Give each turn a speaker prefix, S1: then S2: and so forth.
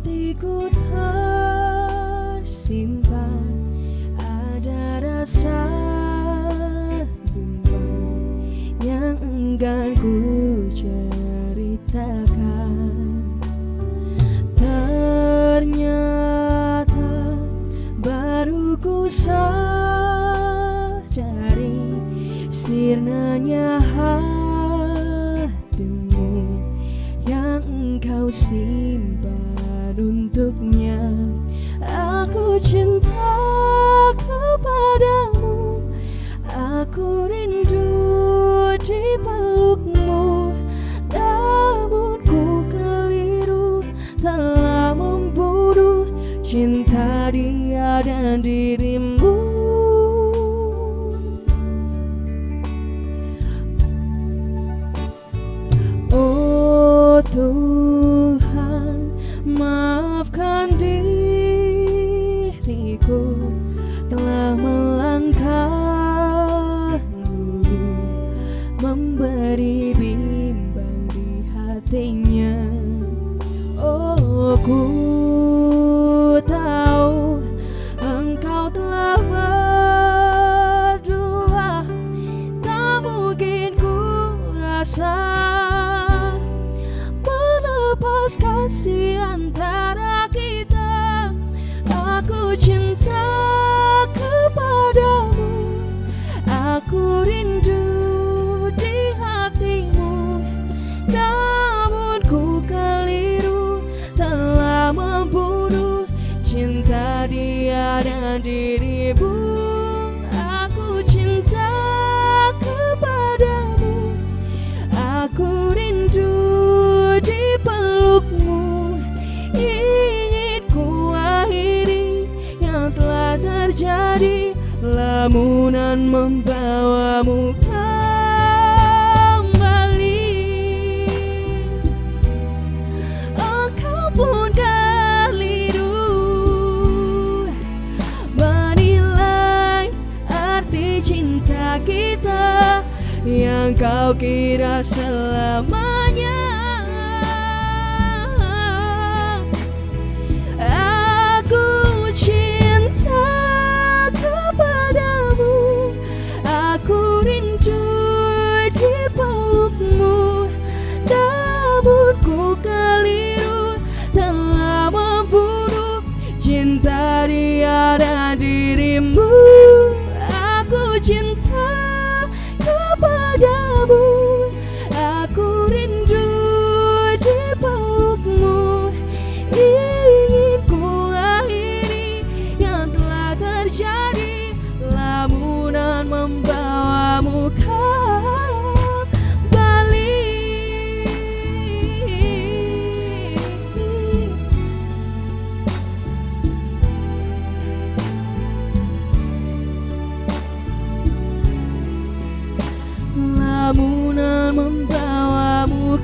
S1: hatiku tersimpan. Ada rasa bimbang yang enggan ku ceritakan. Ternyata baru ku sadar Cinta dia rasa melepas kasih antara kita. Aku cinta kepadamu Aku rindu di hatimu. Namun ku keliru telah membunuh Cinta dia dan dirimu Lamunan membawamu kembali. Engkau pun keliru Menilai arti cinta kita Yang kau kira selamanya membawamu kembali. Lamunan membawamu